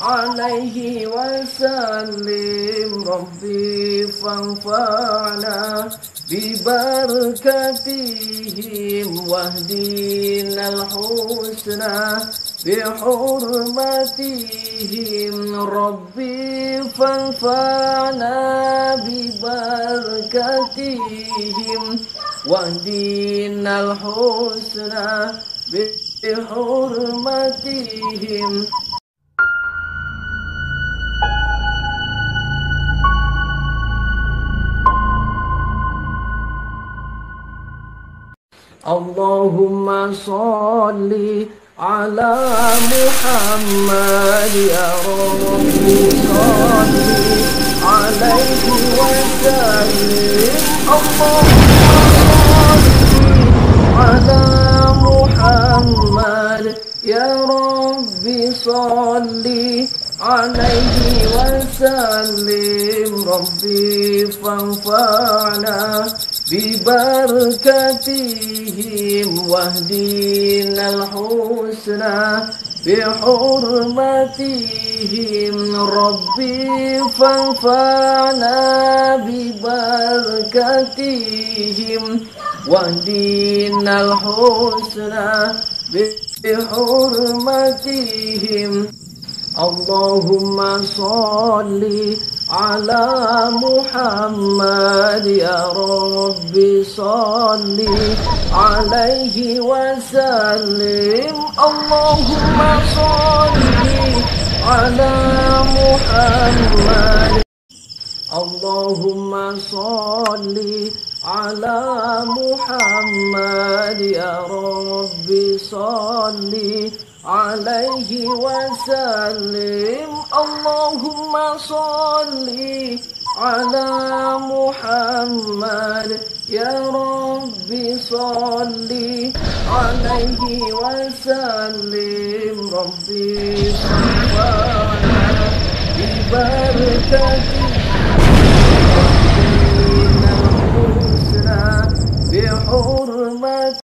عليه وسلم. ربي فانفعنا ببركتهم. واهدنا الحسنى بحرمتهم. ربي فانفعنا ببركتهم. واهدنا الحسنى بحرمتهم. اللهم صل على محمد يا رب. صل عليه وسلم. اللهم صل على محمد يا رب. صل عليه وسلم. ربي فانفعنا ببركتهم واهدنا الحسنى بحرمتهم ربي فانفعنا ببركتهم واهدنا الحسنى بحرمتهم اللهم صل على محمد يا رب صل عليه وسلم. اللهم صل على محمد. اللهم صل على محمد يا رب صل عليه وسلم. اللهم صل على محمد. يا رب صل عليه وسلم. ربي صلى ببركته